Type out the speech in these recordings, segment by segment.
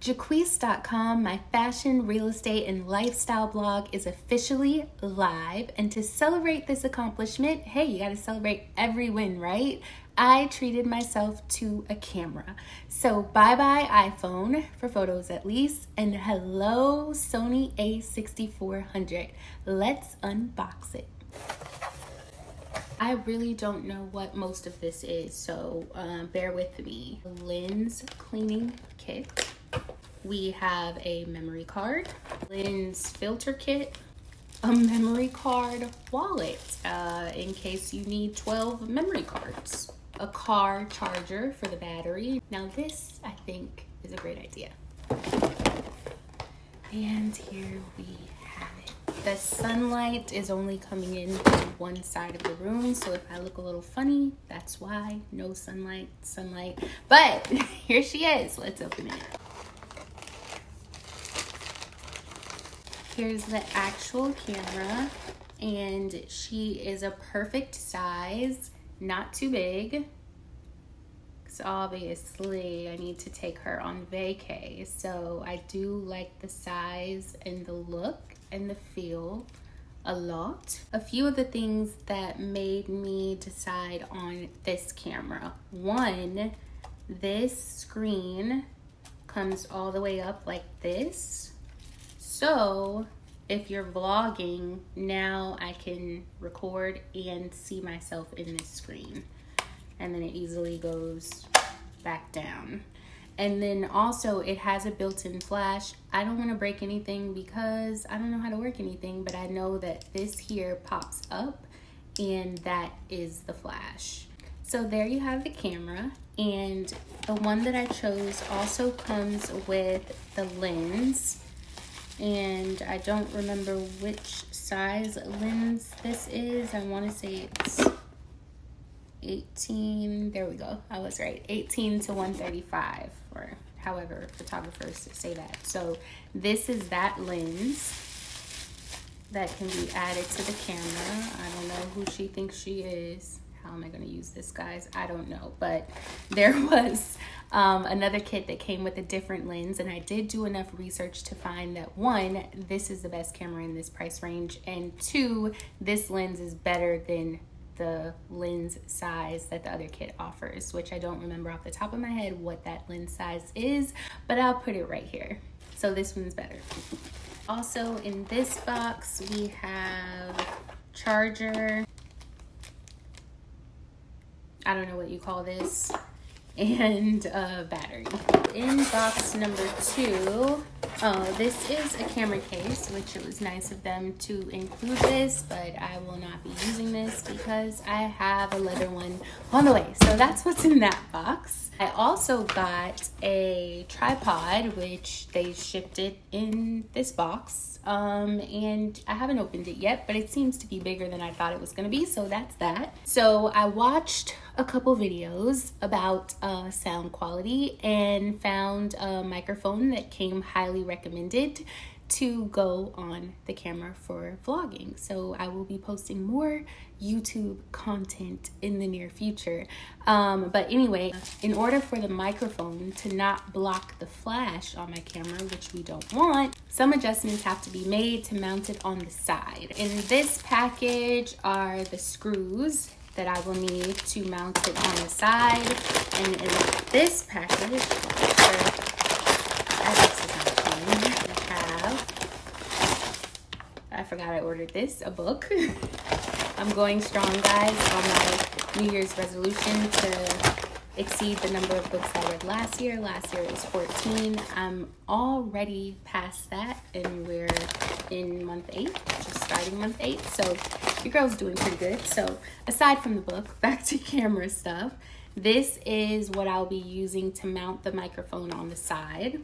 Jauquese.com, my fashion, real estate, and lifestyle blog, is officially live. And to celebrate this accomplishment, hey, you gotta celebrate every win, right? I treated myself to a camera. So bye bye iPhone, for photos at least, and hello Sony a6400. Let's unbox it. I really don't know what most of this is, so um, bear with me. Lens cleaning kit we have a memory card, lens filter kit, a memory card wallet uh, in case you need 12 memory cards, a car charger for the battery. Now this, I think, is a great idea. And here we have it. The sunlight is only coming in from one side of the room, so if I look a little funny, that's why. No sunlight, sunlight. But here she is. Let's open it. Here's the actual camera and she is a perfect size, not too big. So obviously I need to take her on vacay. So I do like the size and the look and the feel a lot. A few of the things that made me decide on this camera. One, this screen comes all the way up like this so if you're vlogging, now I can record and see myself in this screen. And then it easily goes back down. And then also it has a built-in flash. I don't want to break anything because I don't know how to work anything, but I know that this here pops up and that is the flash. So there you have the camera and the one that I chose also comes with the lens and I don't remember which size lens this is. I want to say it's 18, there we go, I was right, 18 to 135, or however photographers say that. So this is that lens that can be added to the camera. I don't know who she thinks she is how am I going to use this, guys? I don't know. But there was um, another kit that came with a different lens, and I did do enough research to find that one, this is the best camera in this price range, and two, this lens is better than the lens size that the other kit offers, which I don't remember off the top of my head what that lens size is, but I'll put it right here. So this one's better. Also in this box, we have charger, I don't know what you call this, and a battery. In box number two, oh, this is a camera case, which it was nice of them to include this, but I will not be using this because I have a leather one on the way. So that's what's in that box. I also got a tripod, which they shipped it in this box um, and I haven't opened it yet, but it seems to be bigger than I thought it was gonna be, so that's that. So I watched a couple videos about uh, sound quality and found a microphone that came highly recommended to go on the camera for vlogging. So I will be posting more YouTube content in the near future. Um, but anyway, in order for the microphone to not block the flash on my camera, which we don't want, some adjustments have to be made to mount it on the side. In this package are the screws that I will need to mount it on the side. And in this package, forgot I ordered this, a book. I'm going strong, guys, on my New Year's resolution to exceed the number of books I read last year. Last year was 14. I'm already past that, and we're in month eight, just starting month eight. So your girl's doing pretty good. So aside from the book, back to camera stuff. This is what I'll be using to mount the microphone on the side.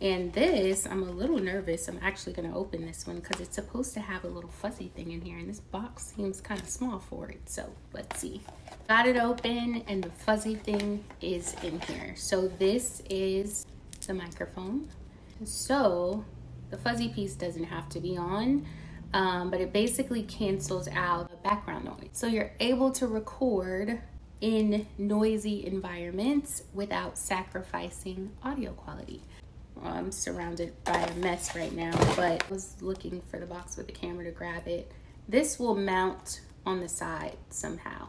And this, I'm a little nervous. I'm actually going to open this one because it's supposed to have a little fuzzy thing in here. And this box seems kind of small for it. So let's see. Got it open and the fuzzy thing is in here. So this is the microphone. So the fuzzy piece doesn't have to be on. Um, but it basically cancels out the background noise. So you're able to record in noisy environments without sacrificing audio quality. Well, I'm surrounded by a mess right now, but I was looking for the box with the camera to grab it. This will mount on the side somehow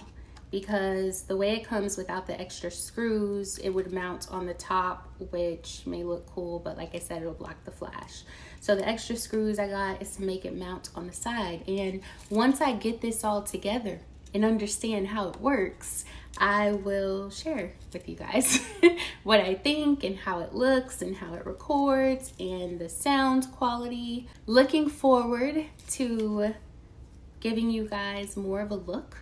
because the way it comes without the extra screws, it would mount on the top, which may look cool, but like I said, it'll block the flash. So the extra screws I got is to make it mount on the side. And once I get this all together and understand how it works, I will share with you guys what I think and how it looks and how it records and the sound quality. Looking forward to giving you guys more of a look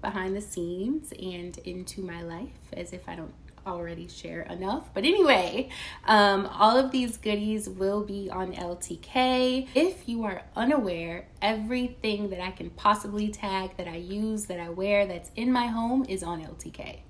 behind the scenes and into my life as if I don't already share enough. But anyway, um, all of these goodies will be on LTK. If you are unaware, everything that I can possibly tag that I use, that I wear, that's in my home is on LTK.